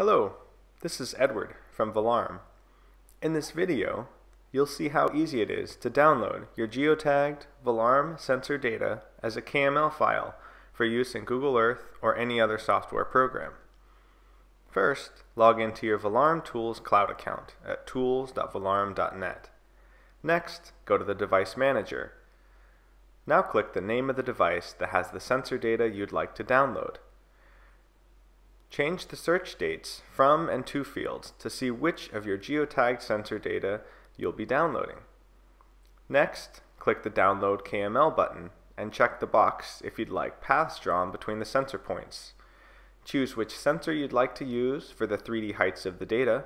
Hello, this is Edward from Valarm. In this video, you'll see how easy it is to download your geotagged Valarm sensor data as a KML file for use in Google Earth or any other software program. First, log into your Valarm Tools cloud account at tools.valarm.net. Next, go to the Device Manager. Now click the name of the device that has the sensor data you'd like to download. Change the search dates from and to fields to see which of your geotagged sensor data you'll be downloading. Next, click the Download KML button and check the box if you'd like paths drawn between the sensor points. Choose which sensor you'd like to use for the 3D heights of the data,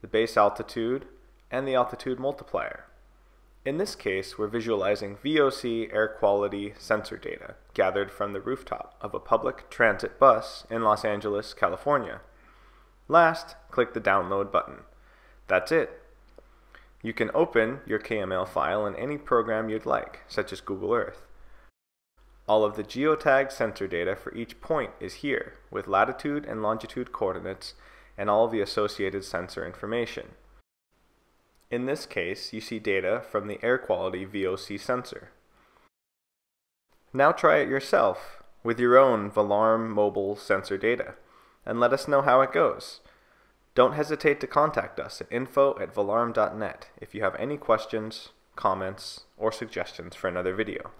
the base altitude, and the altitude multiplier. In this case, we're visualizing VOC air quality sensor data gathered from the rooftop of a public transit bus in Los Angeles, California. Last, click the Download button. That's it. You can open your KML file in any program you'd like, such as Google Earth. All of the geotagged sensor data for each point is here, with latitude and longitude coordinates and all the associated sensor information. In this case, you see data from the air quality VOC sensor. Now try it yourself with your own Valarm mobile sensor data and let us know how it goes. Don't hesitate to contact us at info at valarm.net if you have any questions, comments, or suggestions for another video.